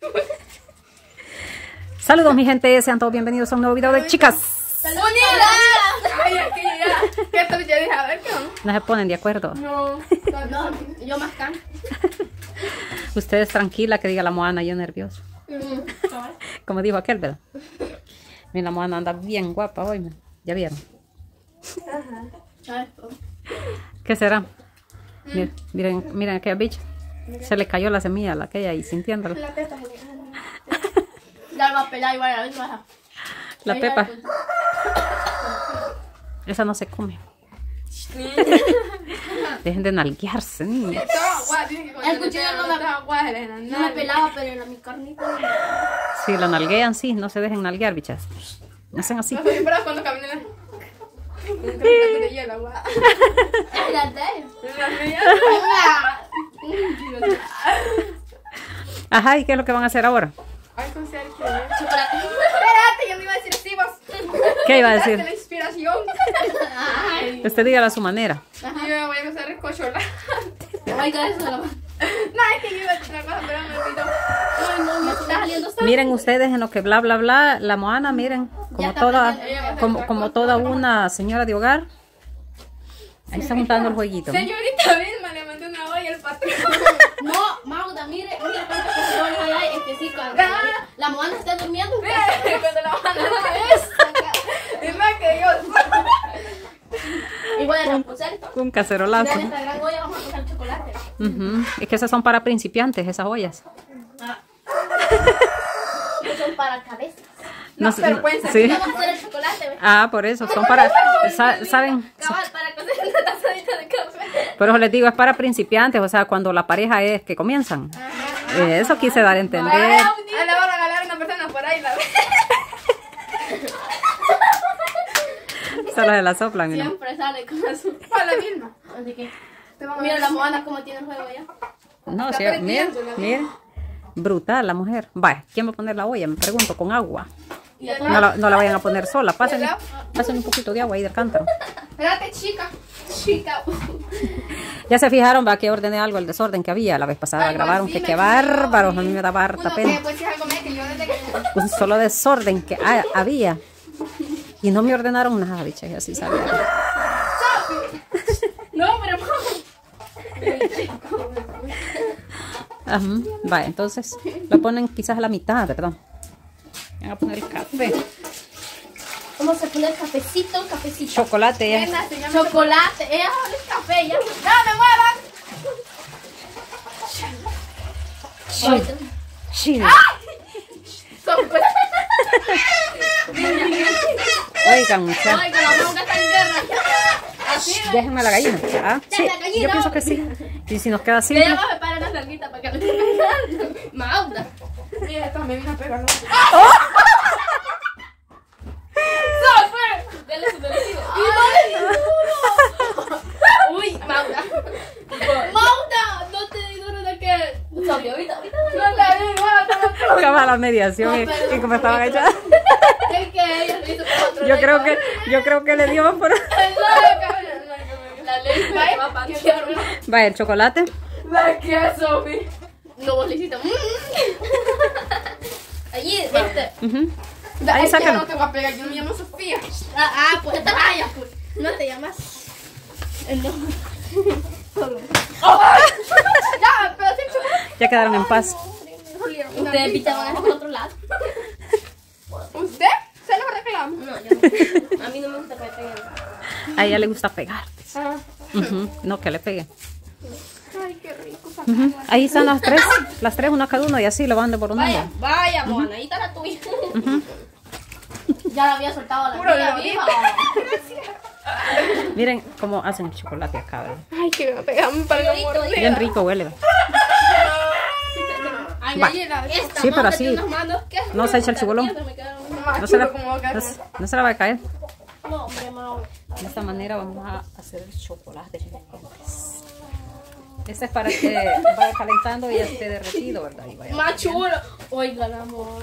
Saludos mi gente, sean todos bienvenidos a un nuevo video de chicas. ¡Unidas! Ay, aquí ya. ¿Qué esto? Yo dije, a ver qué onda. No se ponen de acuerdo. No, No, yo más can. Ustedes tranquila que diga la Moana, yo nervioso. Como dijo aquel, ¿verdad? Mira, la Moana anda bien guapa hoy. man. ¿Ya vieron? ¿Qué será? Miren, miren, miren aquella bicha. Se le cayó la semilla a la aquella y sintiéndola. La teta. Ya va a pelar igual a la misma. La pepa. Esa no se come. Dejen de nalguearse, niños. El cuchillo no me nada. pelaba, pero en la mi carnita. Si la nalguean, sí, no se dejen nalguear, bichas. No hacen así. Cuando caminé la... Ajá, ¿y qué es lo que van a hacer ahora? Ay, con ser que... chocolate. Espérate, yo me iba a decir así, vos. ¿Qué iba a decir? la inspiración. Ay, Usted dígalo a su manera. Yo me voy a empezar a escocholar. ay, que eso la No, es que yo iba a decir una cosa, pero me olvidó. Ay, no, me está saliendo sangre. Miren ustedes en lo que bla bla bla, la Moana, miren, como toda, como, como toda una señora de hogar. Ahí está juntando el jueguito. Señorita mandé patrón. No, Mauda, mire, mire cuántas cosas hay. Es que sí, cuando Ah. la moana está durmiendo. Cuando la van a es. Es más que yo. Y a reposar. Un cacerolazo. En esta gran olla vamos a posar chocolate. Ujú. Es que esas son para principiantes, esas ollas. Ah. Son para cabezas. No, sé- pero pueden ser- sí. El chocolate, ¿ves? Ah, por eso, son para, sa- ¿saben? Cabal, para cocer una tazadita de café. Por eso les digo, es para principiantes, o sea, cuando la pareja es que comienzan. Eh, Eso quise dar a entender. Ah, le va a regalar a una persona por ahí, la Solo se la soplan. mira. Siempre sale con azul. Para la Vilma. Así que, mira la moana como tiene el juego ya. No, sí, la miren. Brutal la mujer. Vaya, ¿quién va a poner la olla? Me pregunto, con agua. No la, no la vayan a poner sola. Pasen, pasen un poquito de agua ahí del cántaro. Espérate, chica. chica. Ya se fijaron, va que ordené algo, el desorden que había la vez pasada. Ay, Grabaron sí, que qué bárbaros. A mí me daba harta Uno pena. pues. Un solo desorden que ha- había. Y no me ordenaron nada, bicha, y así sabía. No, pero Ajá. Vaya, entonces lo ponen quizás a la mitad, ¿verdad? Van a poner el café. Vamos a poner cafecito, cafecito. Chocolate ya. Nena, se llama... Chocolate. Eh, es café ya. ¡No me. Son pues... Oigan, muchachos. Ay, que la monga está en guerra. Así. Déjenme la gallina. Ah, sí, la gallina. yo pienso que sí. Y si nos queda llamas me para las larguitas para que le pegando. Mauda. Mira, esta me a pegar. Dale su delicioso. Uy, Mauda. Mauda, no te di duro de que. Sofi, ahorita, ahorita. No te digo, no te Acaba la mediación No, pero- y como estaba agachada. Es que ella lo hizo con otro Yo ley, creo que, yo creo que le dio por. La ley me va a el chocolate. La. No, vos le hiciste. mm. Allí, este. Ahí Ahí, sácalo. No te voy a pegar, yo me llamo Sofía. Ah, ah, pues vaya, pues. No te llamas. No. Ya, pero sin chocolate. Ya quedaron en paz. Ustedes pichaban por otro lado. ¿Usted? ¿Se lo reclama? No, yo no. A mí no me gusta que me peguen. A ella le gusta pegar. Ah. Ujú. No, que le pegue. Ay, qué rico. Ujú. Ahí están las tres, las tres, una cada uno, y así lo van de por un Vaya, lado. vaya, Moana, ahí está la tuya. Ya la había soltado a la Puro tía, vieja. Miren cómo hacen el chocolate acá, ¿verdad? Ay, que me pegan para morder. Bien rico huele. ¿verdad? Ay, Va. ahí la Esta Sí, pero así. No se echa el chibolón. No se, la, no, se- la va a caer. No, hombre, Mau. De esta manera vamos a hacer el chocolate. Este es para que vaya calentando y esté derretido, ¿verdad? Más chulo. Oigan, amor.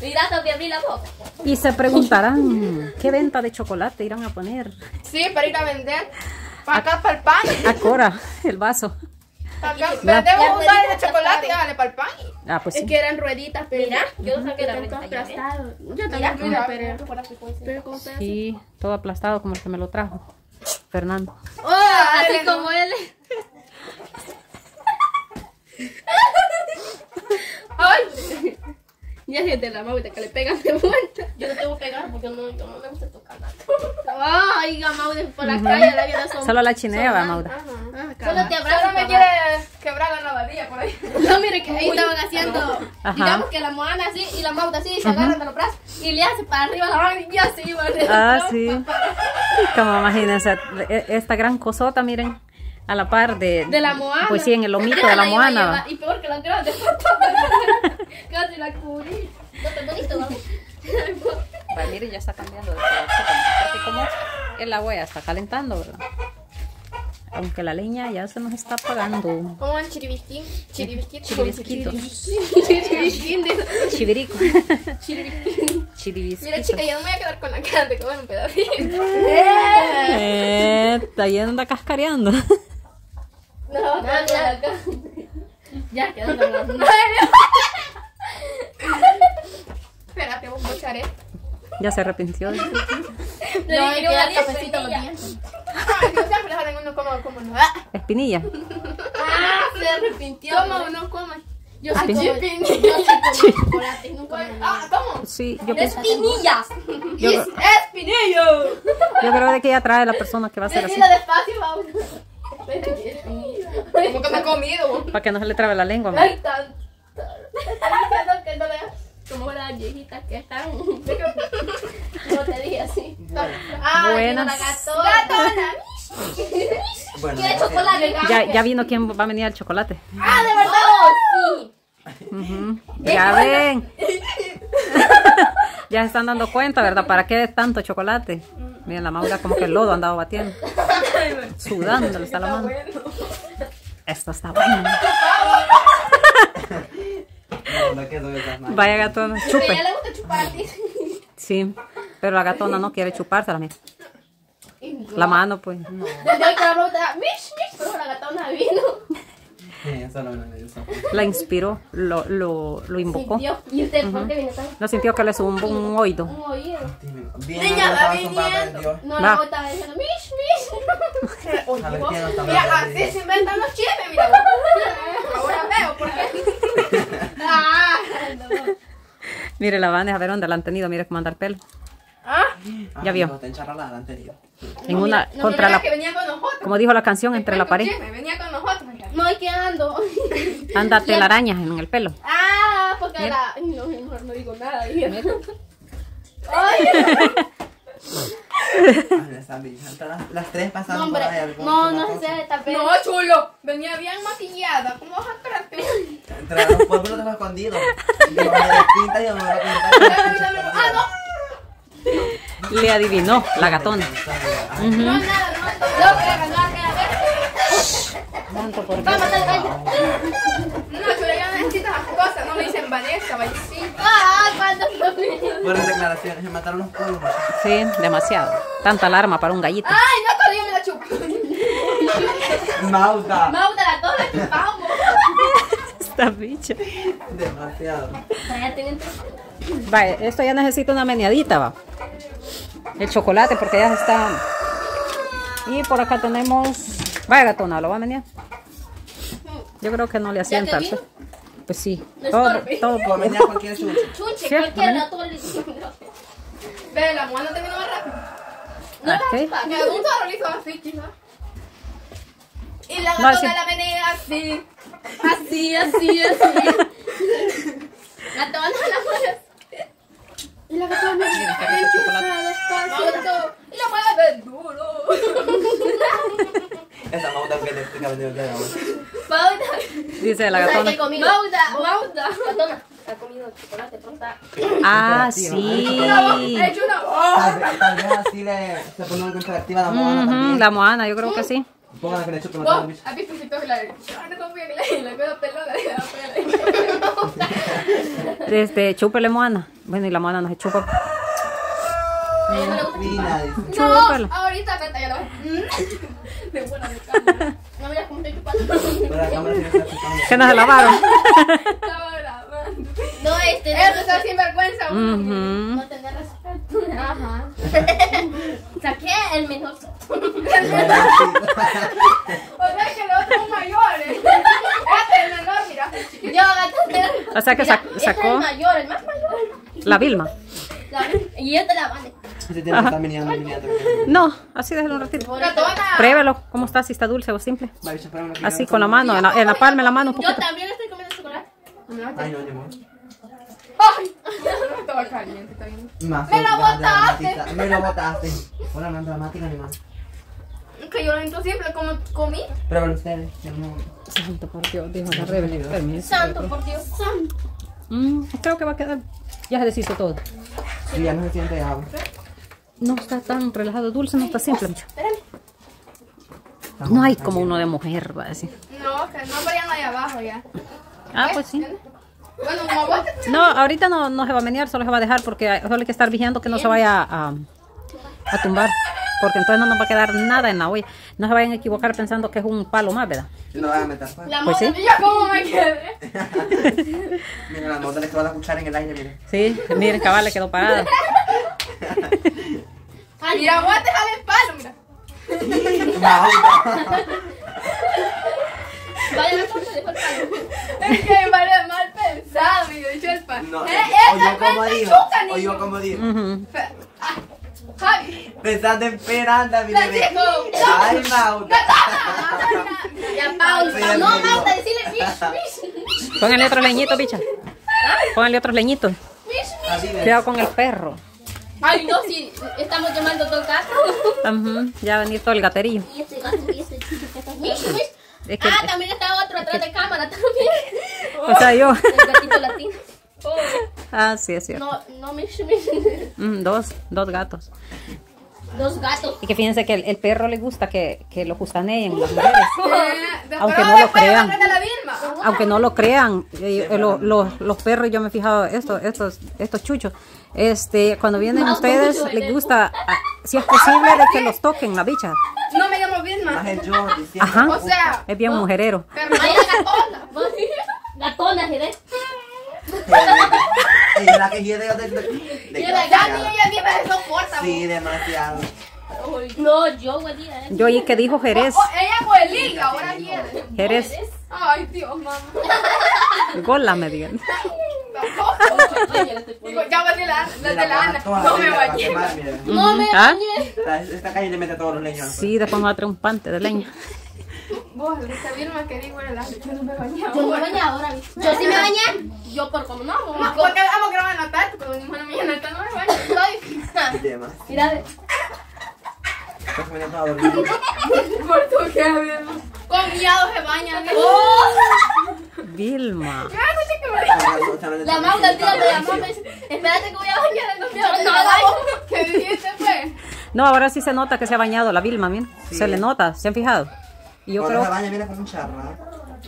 Mira, que abrir la boca. y se preguntarán, ¿qué venta de chocolate irán a poner? Sí, para ir a vender. Para acá, para el pan. A Cora, el vaso. Pero debo usar ese chocolate y darle para el pan. Ah, pues Es sí. que eran rueditas, pero Mira, yo no saqué la ¿ves? aplastadas. Yo Mira, también mira. pero. Sí, todo aplastado como el que me lo trajo. Fernando. Oh, así como él. ¡Ay! Ya siente la Maute que le pegan de vuelta. Yo no tengo que pegar porque no, yo no me gusta tocar nada. Ay, Maute por la calle la vida son. Solo la chinea va, Maura. Ah, Solo te abrazo. me papá. quiere quebrar la lavadilla por ahí. No, mire que ahí estaban haciendo. Ajá. Digamos que la moana así y la Maute así se agarran de los brazos y le hace para arriba la mano y ya se iba Ah, sí. Como imagínense, e- esta gran cosota, miren, a la par de... De la moana. Pues sí, en el lomito de la moana. Y peor que la grande. Casi la cubrí. No te bonito, vamos. Va, miren, ya está cambiando de color. Porque como el agua ya está calentando, ¿verdad? Aunque la leña ya se nos está apagando. Como el chiribisquín. Chiribisquín. Chiribisquito. Chivirico. Chiribiquín. Chiribisquito. Mira, chica, yo no me voy a quedar con la cara de comer un pedacito. Eh, está yendo anda cascareando. No, no, ya. Ya quedó la mano. Espérate, vos mocharé. Ya se arrepintió. No, que que dar daría cafecito los. Días. Ay, yo siempre salen uno como, como no. Ah, Espinilla. Ah, se arrepintió. ¿Cómo uno come? Yo sí como, yo sí como chocolate, nunca me Ah, ¿cómo? Sí, yo, pienso- Espinillas. yo, Es espinillo. yo creo de que ya trae la persona que va a ser así. Despacio, vamos. Como que me he comido. Para que no se le trabe la lengua. Ay, tan. Que no le como las viejitas que están. No te dije así. Ah, Buenas. la gatona. Gatona. Bueno, ¿Quiere gracias. chocolate? Ya, ya vino quién va a venir al chocolate. Ah, de verdad. Sí. Ujú. Ya ven. ya se están dando cuenta, ¿verdad? ¿Para qué tanto chocolate? Miren, la Maura como que el lodo andaba batiendo. Sudando, le está la mano. Esto está bueno. No, no quedó. Vaya gatona, chupe. ya le gusta chupar, dice. Sí, pero la gatona no quiere chupársela, mira. La mano, pues. Desde hoy que la pregunta, mish, mish, pero la gatona vino. La inspiró, lo, lo, lo invocó. ¿Y usted por qué vino tan? No sintió que le zumbó un oído. Un oído. Niña, no, va no, viniendo. No, la estaba diciendo, mish, mish. No Mira, así de se inventan los chismes, mira. Ahora veo por qué. Ah, no. Mire, la van a ver dónde la han tenido. Mire cómo anda el pelo. Ah, Ya vio. No. En una, no contra la, que venía con nosotros. como dijo la canción, entre la pared. chisme, Venía con nosotros. No, hay que ando. Anda telarañas en el pelo. Ah, porque Mira. la. No, mejor no digo nada. Ay, Ah, las, las tres no, pasando hombre. por ahí. algún- No, no cosa. sé, tal vez. No, chulo. Venía bien maquillada. ¿Cómo vas a esperarte? Entre los pueblos los escondido. Yo me despinta y yo me voy a pintar. Ah, no. Le adivinó la gatona. Ay, No, nada, no. No, que no, Tanto por Vamos No, chulo, yo no necesito esas cosas. No me dicen Vanessa, Valicita. Ah, cuando. Fueron declaraciones, se mataron los pueblos. Sí, demasiado. Tanta alarma para un gallito. Ay, no, todavía me la chupo. Mauda. Mauda, la toda la chupamos. Esta bicha. Demasiado. Ya tienen Va, esto ya necesita una meneadita, va. El chocolate, porque ya está. Y por acá tenemos. Vaya gatona, ¿lo va a menear? Yo creo que no le hacían vi. Pues sí. No Todo, todo. Como venía cualquier chucho. Chunche, Sí, cualquiera, también. todo el Ve, la mujer no terminó más rápido. Ok. Que un solo le hizo así, quizás. Y la No, gatona sí. la venía así. Así, así, así. La tona la mujer. Y la rico chocolate. Despacio. Y la mueve duro. Esa Mauda que le explica venir de ahora. Mauda. Dice la ¿Sabes gatona. Mauda, Mauda. Gatona. Ha comido chocolate, está. Ah, sí. He hecho una. Tal vez, tal vez así le se pone algo interactiva la Ujú, también. la moana, yo creo que sí. Pongan que le chupen Vos, los bichos. ¿has visto si que la Yo no confío en la la pelona la. Este, chúpele moana. Bueno, y la moana no se chupa. No. No, ahorita ya lo De buena de cámara. No miras cómo estoy chupando. La. Que no se lavaron. No, este. Eso está sin vergüenza. No tener respeto. Ajá. Saqué el mejor. O sea que los otros mayores. Este es el menor, mira. Yo gato. O sea que Mira, sac- Este es el sacó mayor, el más mayor. la Vilma. La- y este la vale. No, así déjalo un ratito. Pruébelo. ¿Cómo está? Si está dulce o simple. Así con la mano, en la, en la palma de la mano un Yo también estoy Ay, no, modo. Ay. No estaba caliente, está bien. Más ¡Me lo botaste! Me lo botaste. Hola, no es dramática ni más. Que yo lo siento siempre como comí. Pruébalo ustedes. yo no- Santo por Dios, dijo la Rebel. Permiso. Santo, por Dios, santo. Mm, creo que va a quedar. Ya se deshizo todo. Sí, ya no se siente agua. No está tan relajado, dulce, no está simple. mucho. No hay como uno de mujer, va a decir. No, que no vayan ahí abajo ya. Ah, pues sí. Bueno, te No, ahorita no, no se va a menear, solo se va a dejar porque hay- solo hay que estar vigilando que no se vaya a, a tumbar. Porque entonces no nos va a quedar nada en la olla. No se vayan a equivocar pensando que es un palo más, ¿verdad? No van a meter fuego. La Pues sí. moda- ¿Y yo cómo me quedé? Mira, la nota le quedó la cuchara en el aire, mira. Sí, miren, cabal, le quedó parada. Ay, Mira, voy a dejar el palo, mira. Vaya de palo. Es que vale mal pensado, mi palo. No, eh, o esa yo como digo, chuca, o niño. yo como digo. Ujú. Fe- ah, Javi. Pensando en Peranda, mi bebé. Ay, Mauta. Ya, pausa. No, pausa, decirle fish, fish. Pónganle otro leñito, bicha. Pónganle otros leñitos. Así de. Cuidado con el perro. Ay, no, sí, estamos llamando todo el gato. Ujú, Ya va a venir todo el gaterillo. Y este gato, y este chiquito. Mish, mish. Es que- Ah, también está otro atrás de cámara también. O sea, yo. El gatito latino. Oh, Ah, sí, es cierto. no, no, mish, mish. Mm, dos, dos gatos. Dos gatos. Y que fíjense que el, el perro le gusta que, que lo justaneen las mujeres. Eh, Aunque no lo crean. Aunque no lo crean, eh, eh, lo- los, los perros, yo me he fijado, estos, estos, estos chuchos, este, cuando vienen No, ustedes, les gusta, ah, si es posible, de que los toquen la bicha. No me llamo Vilma. Más el yo diciendo. Ajá. O sea, Es bien mujerero. pero la gatona. Gatona, ¿sí? Ella es la que quiere de. de, de, de Mira, ya ni ella ni me soporta. Sí, demasiado. No, yo, güey. Yo oí que dijo Jerez, Oh, ella fue liga, ahora quiere. Jerez, Ay, Dios, mamá. gola me digan. Estoy Digo, ya va de la, de la Ana. No la me a bañé. No me bañé. Esta- calle le mete todos los leños. Sí, después me va a traer un pante de leña. Vos, esta Vilma que digo era la yo no me bañaba. Yo no me bañé ahora. Yo sí me bañé. Yo por como no. No, porque vamos que no van a notar, pero mi hermana mía neta no me baña. Ay, Demás. Mira. Por tu que Vilma. Con miados se bañan. Oh, Vilma. La llamó y me dice, espérate que voy a bañar. No, no, no, no. ¿Qué dijiste, pues? No, ahora sí se nota que se ha bañado la Vilma, miren. Sí. Se le nota, ¿se han fijado? Y yo Cuando se creo, Eh, baña, mira como un charro.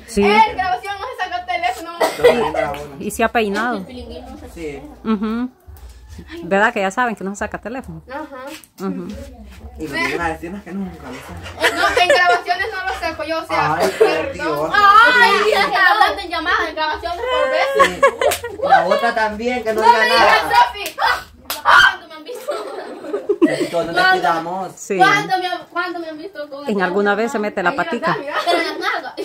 sí, En grabación no se saca el teléfono. Bola. y se ha peinado. Sí. Ujú. ¿Verdad que ya saben que no se saca teléfono? Ajá. Ujú. Y lo vienen a decir más que nunca. ¿no? No, en grabaciones no lo sé, pues yo, o sea, Ay, perdón. Ay, mira que hablando en llamadas, en grabaciones por veces. Sí. La otra también, que no No diga me digas, nada. Sofi. ¿Cuándo me han visto? Todos nos cuidamos. Sí. ¿Cuándo me, han- ¿Cuándo me han visto con el En alguna vez se mete la patica. mira. Pero en las nalgas.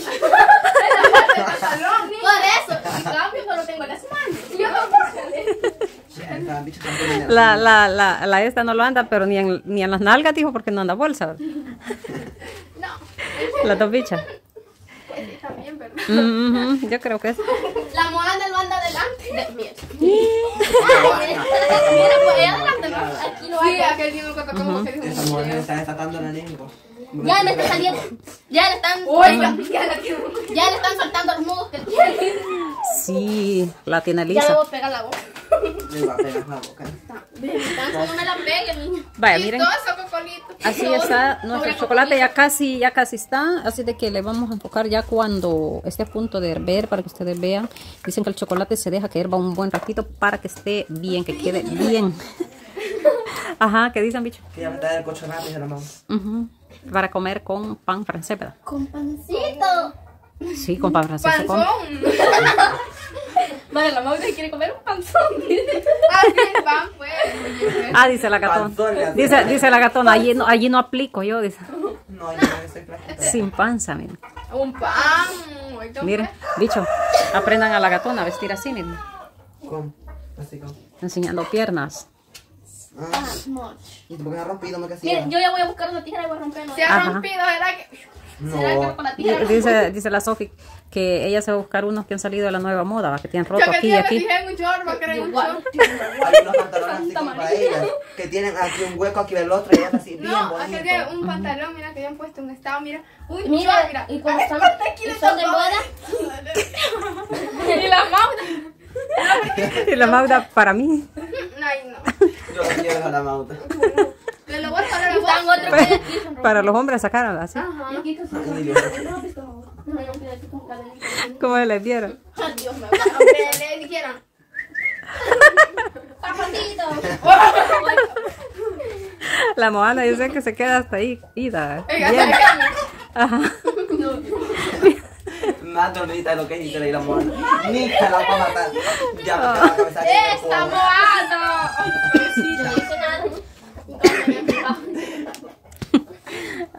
En la parte del pantalón. Por eso, en cambio, pero tengo las manos. Y yo tampoco. Estaban bichos tan bonitos. La, la, la, la esta no lo anda, pero ni en, ni en las nalgas, dijo, porque no anda bolsa. No. Las dos bichas. Pues sí, también, ¿verdad? Yo creo que es. La Moana lo anda adelante. De, mira. Ay, mira, mira, pues ella adelante, ¿no? Aquí lo Sí, hay. aquel día me contó como que dijo Esa un mujer video. está desatando la lengua. Ya le está saliendo. Ya le están. Oiga, ya la quiero. Ya le están soltando los nudos que tiene. Sí, la tiene Ya le lisa. voy a pegar la boca. Le va a pegar la boca. Tanto no me la pegue, niña. Vaya, miren. Así está nuestro chocolate, ya casi, ya casi está, así de que le vamos a enfocar ya cuando esté a punto de hervir para que ustedes vean. Dicen que el chocolate se deja que hierva un buen ratito para que esté bien, que quede bien. Ajá, ¿qué dicen, bicho? Que ya me está el cochonato lo vamos. Para comer con pan francés, ¿verdad? Con pancito. Sí, con pan francés. Panzón. Madre, la mamá quiere comer un panzón. Ah, sí, el pan, pues. Oye, Ah, dice la gatona. Panzón. Dice, dice la gatona, allí no, allí no aplico yo, dice. No, yo no soy flaquita. Sin panza, miren. Un pan. Miren, bicho, aprendan a la gatona a vestir así, miren. ¿Cómo? Así como. Enseñando piernas. Ah. ¿y por qué no has rompido lo que? Miren, yo ya voy a buscar una tijera y voy a romperlo. Se ha Ajá. rompido, ¿verdad? que- ¿Será que No. Dice, dice la Sofi que ella se va a buscar unos que han salido de la nueva moda, ¿va? que tienen roto que aquí y aquí. fijé en un short, va a querer un Igual. short. Hay unos pantalones así como para ellas. Que tienen aquí un hueco aquí del otro y es así bien No, un pantalón, mira, que habían puesto un estado, mira. Un short, Mira, mira. y cuando están, son de moda. y la mamá. Y la Magda para mí. Ay, no. Yo quiero a la mauta. Para los hombres sacaron así. Ajá. ¿Cómo les vieron? Ay, Dios. Aunque le dijeron. La Moana dice que se queda hasta ahí. Ida. Ajá. Más de lo que es y se le la mona. Ni se la va a matar. Ya, porque la cabeza aquí me ¡Está pongo. moado! Yo no hice nada.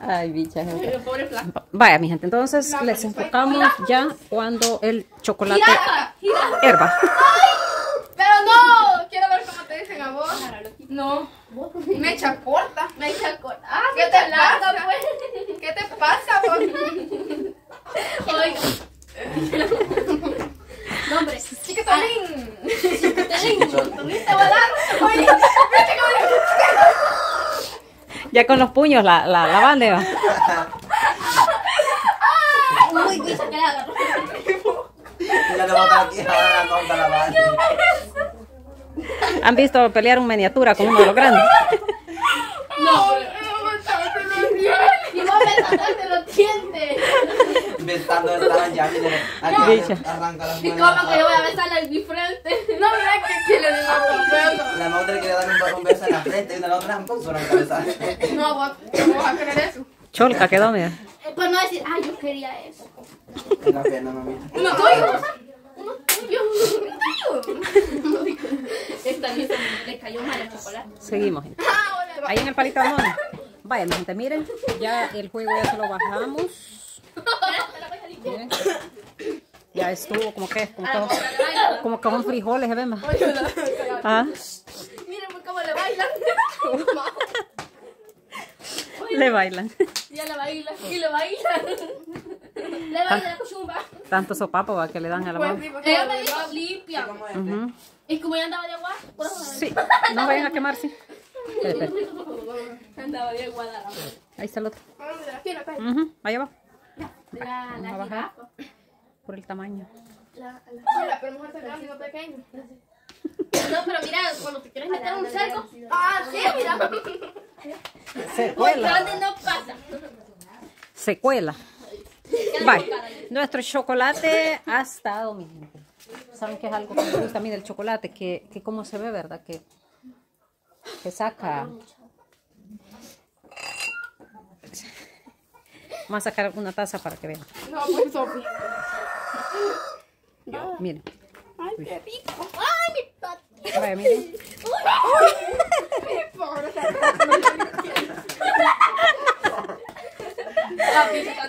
Ay, bicha. gente. Pero pobre flaco. Vaya, mi gente, entonces les enfocamos ya cuando el chocolate Gira, gira. herba. Pero no, quiero ver cómo te dicen a vos. No, me echa corta. Me echa con. Ah, ¿Qué te larga, pasa? pues. ¿Qué te pasa, vos? Oiga. No, hombre. Chiquitolín. Chiquitolín. te va a dar. Oye, Ya con los puños la, la, la. Uy, la agarró. Ya voy a estar ahora la. ¿Han visto pelear un miniatura con uno de los grandes? No. no. Y vos me sacaste los dientes. Besando estaban ya, miren. Aquí Bicha. arranca las ¿Y cómo que yo voy a besarle en mi frente? No, mira que, que le a La mauta le quería dar un, beso en la frente y una la otra puso en la cabeza. No, vos, ¿cómo vas a creer eso? Cholca quedó, mira. Eh, Pues no decir, ay, yo quería eso. En la pierna, mamita. Uno tuyo. Uno tuyo. Uno tuyo. Esta le cayó mal el chocolate. Seguimos, gente. Ahí en el palito de. Vaya, gente, miren. Ya el juego ya se lo bajamos. Miren. Ya estuvo como que, como que, como que son frijoles, ¿se ven? Ah, Miren cómo le bailan. le bailan. Ya le bailan. Y le bailan. Le bailan la cuchumba. Tanto sopapo va, que le dan a la Pues mano. sí, Ella. Y como ya andaba de agua, por eso Sí, no vayan a quemarse. Espera, espera. andaba de agua. Ahí está el otro. Cae. Ujú, Ahí va, La, la jirafa. por el tamaño. La, la. Pero mejor y no pequeño. No, pero mira, cuando te quieres meter un cerco. Ah, sí, mira. Secuela. No pasa. Secuela. Bye. Nuestro chocolate ha estado, mi gente. ¿Saben qué es algo que me gusta a mí del chocolate? Que, que cómo se ve, ¿verdad? Que, que saca... Vamos a sacar una taza para que vean. No, pues Sofi. Miren. Ay, qué rico. ¡Ay, mi pati! Vaya, miren. Pobre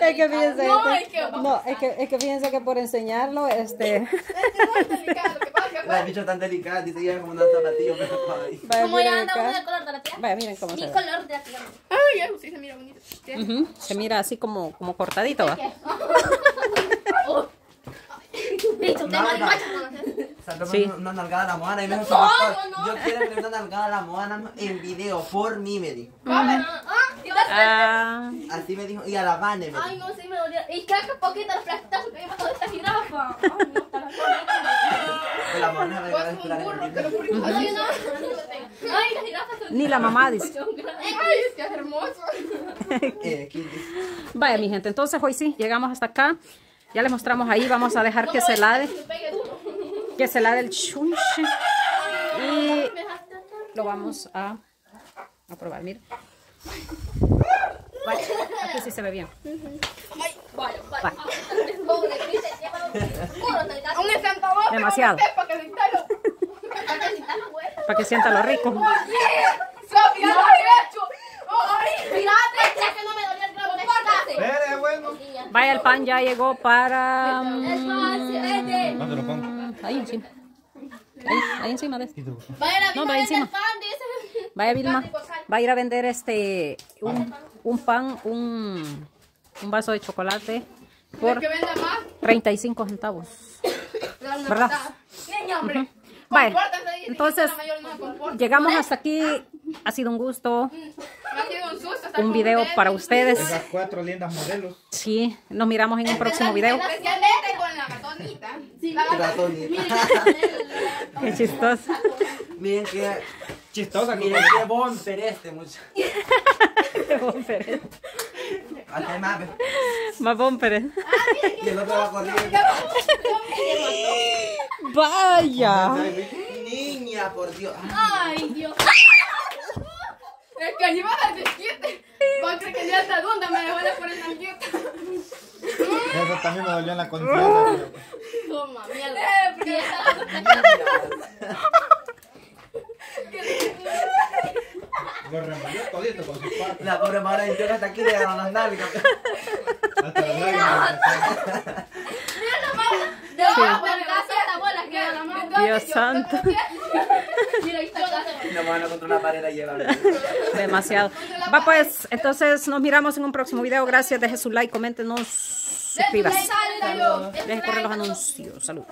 Es que fíjense, No, es es que, no, es que, es que fíjense que por enseñarlo, este... delicado. Lo que pasa es que La bicha tan delicada, dice ya como una pero. Vaya, Como ya anda color de la tía. Vaya, miren cómo se ve. color de la tía. Ay, sí se mira bonito. Sí. Ujú, Se mira así como, como cortadito, ¿va? Bicho, te. Sacó Sí. una, una nalgada a la moana y me dijo, No, "Doctor, no, no. yo quiero una nalgada a la moana en video, por mí, me dijo. Dios. Ah, Así me dijo, y a la Vane me Ay, no, sí me dolía. Y que hace poquito los plastazos que me mató esta jirafa. Ay, no, está la Que la moana me va a esperar. Ay, no, Ay, la jirafa Ni la mamá dice. Ay, es que es hermoso. Eh. Vaya, mi gente, entonces hoy sí, llegamos hasta acá. Ya les mostramos ahí, vamos a dejar que se lade, que se lade el chunche. Y lo vamos a, a probar, miren. Vaya, aquí sí se ve bien. Demasiado. Para que sienta lo rico. Vaya, el pan ya llegó para... mm, Espacio, vete. ¿Dónde lo pongo? ahí encima. Ahí, ahí encima de este. No, va encima. Vaya Vilma, va a ir a vender este un, un pan, un, un vaso de chocolate por que venda más. 35 centavos. ¿Verdad? Niña, dice, entonces llegamos hasta aquí. Ha sido un gusto, sido un susto estar un con video ustedes. para ustedes. Esas cuatro lindas modelos. Sí, nos miramos en un próximo video. Especialmente con la gatonita. La gatonita. Ratonita. Qué chistoso. Miren qué, Chistosa miren qué bumper este, muchacho. Hasta más, ve. Más bumper. Y el otro va corriendo. Vaya. Niña, por Dios. Ay, Dios. Es que allí va a dar desquite. Va a creer que ya está dunda, me dejó de poner la quieta. Eso también me dolió en la confianza. Toma, mierda. Eh, porque Lo removió todito con sus patas. La pobre madre hasta aquí le las nalgas. Hasta las la mano. Dios santo. Contra una pared a. Demasiado. Va pues, entonces nos miramos en un próximo video. Gracias, deje su like, coméntenos, suscríbase. Deje correr los anuncios. Salud.